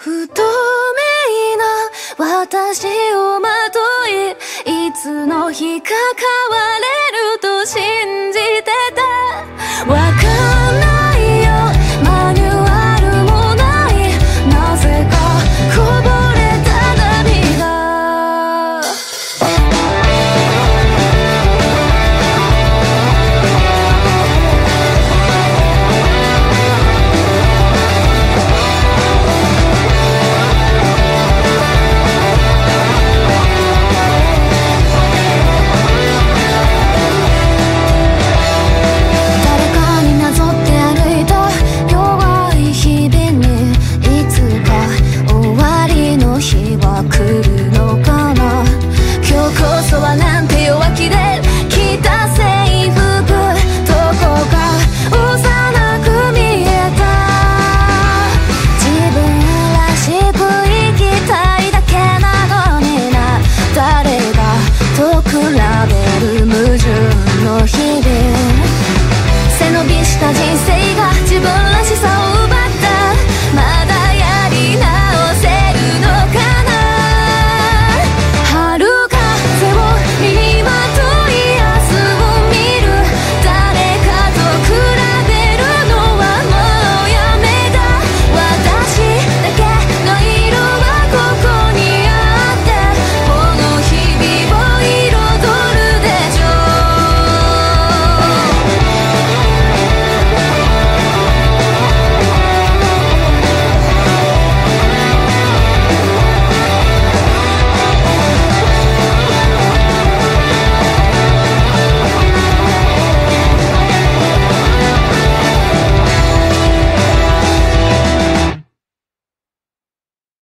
不透明な私をまといいつの日か変わと比べる矛盾の日